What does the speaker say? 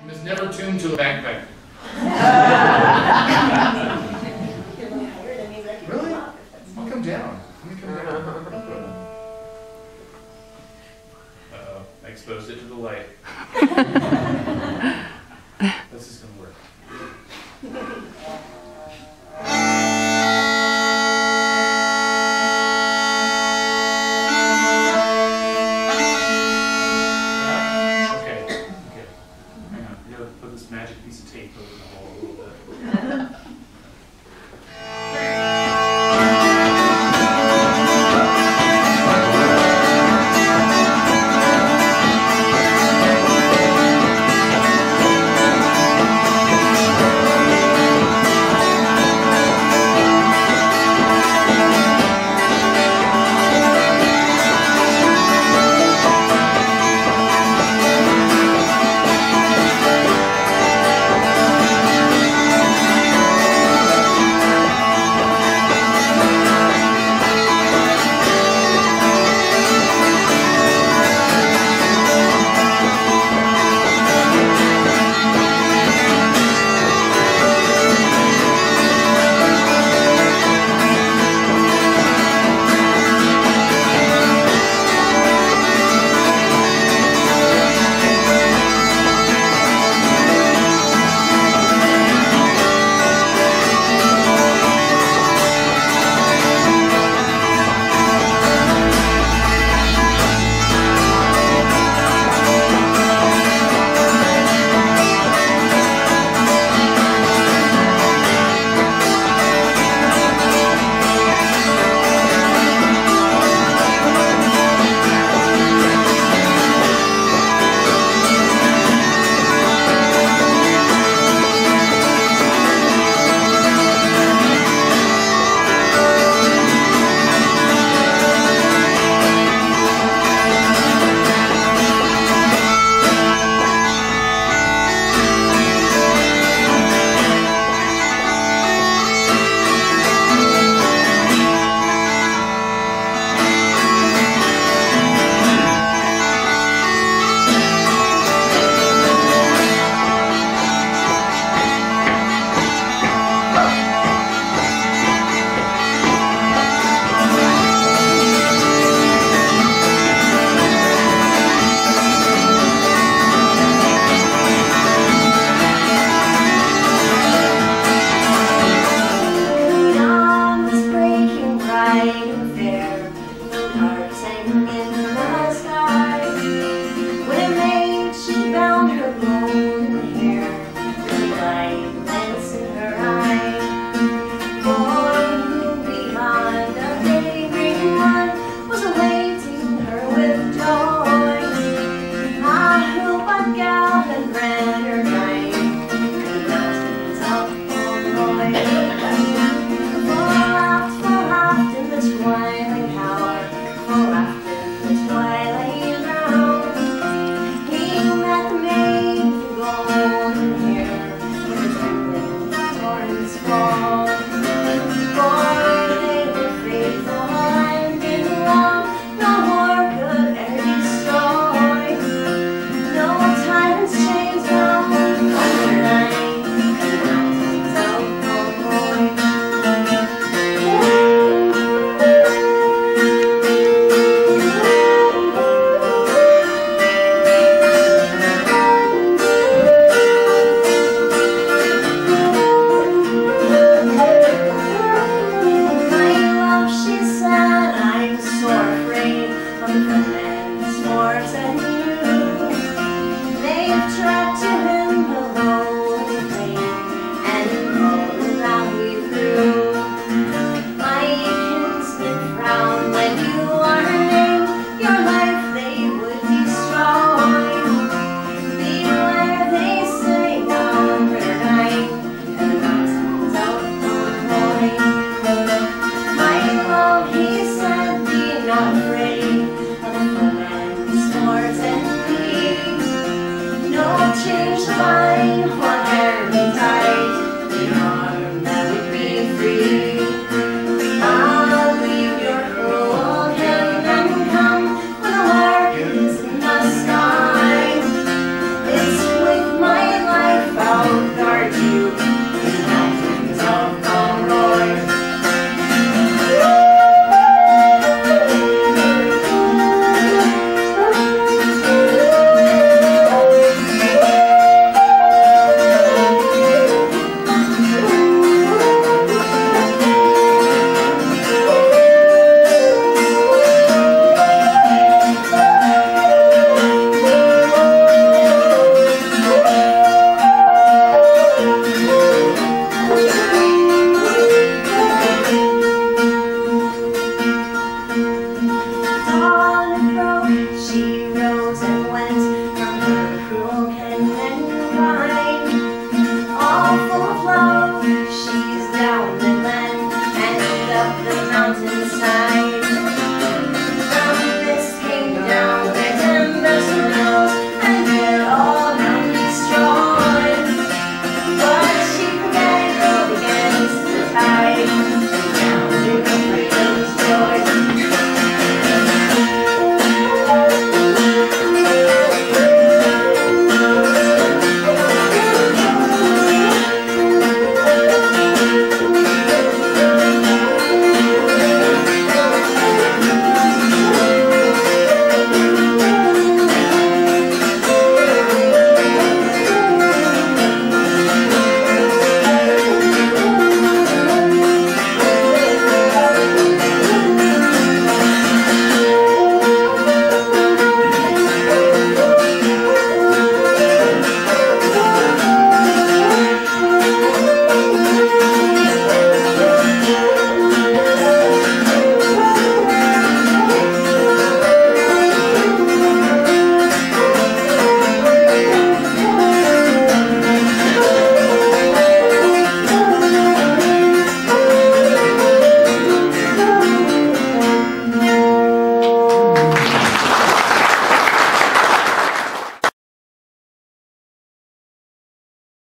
You must never tune to a backpack. Really? I'll come down. Let me come down. Uh-oh, I exposed it to the light. much.